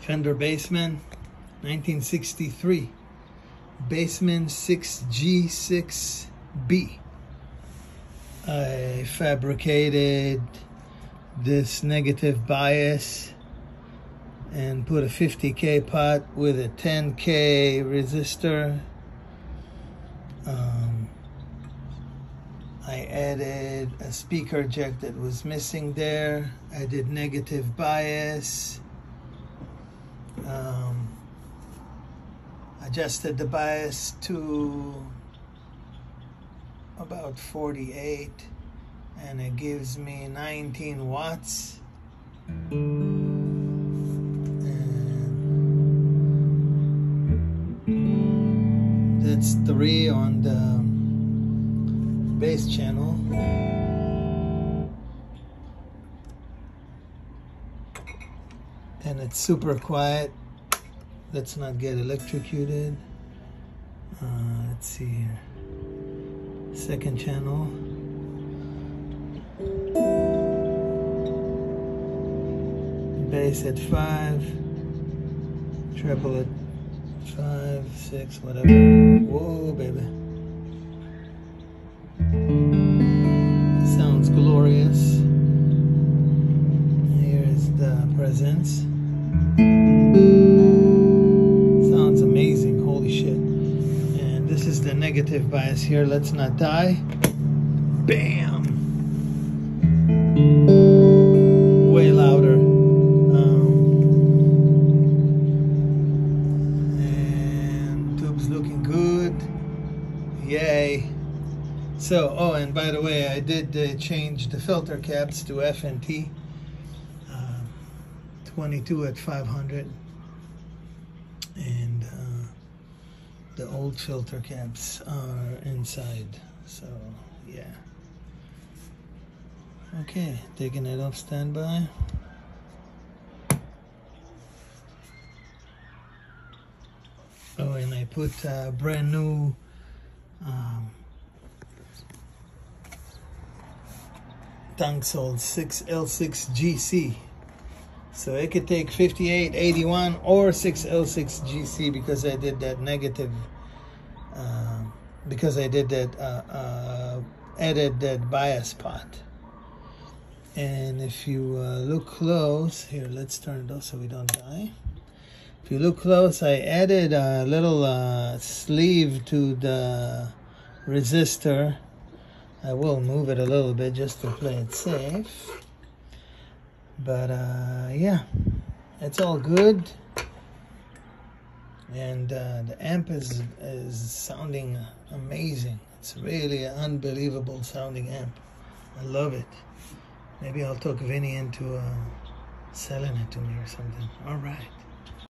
Fender Bassman, 1963. Bassman 6G6B. I fabricated this negative bias and put a 50k pot with a 10k resistor. Um, I added a speaker jack that was missing there. I did negative bias. Um, adjusted the bias to about 48 and it gives me 19 watts. And that's three on the bass channel and it's super quiet. Let's not get electrocuted. Uh, let's see here. Second channel. Bass at five. Treble at five six whatever. Whoa baby. Sounds glorious presence. Sounds amazing. Holy shit. And this is the negative bias here. Let's not die. Bam. Way louder. Um, and tube's looking good. Yay. So oh and by the way I did uh, change the filter caps to F&T um, 22 at 500 and uh, the old filter caps are inside so yeah. Okay taking it off standby. Oh and I put a brand new um, Tung-Sol 6L6GC so it could take 58, 81, or 6L6 GC because I did that negative, uh, because I did that, uh, uh, added that bias pot. And if you uh, look close, here, let's turn it off so we don't die. If you look close, I added a little uh, sleeve to the resistor. I will move it a little bit just to play it safe but uh, yeah it's all good. And uh, the amp is is sounding amazing. It's really an unbelievable sounding amp. I love it. Maybe I'll talk Vinny into uh, selling it to me or something. All right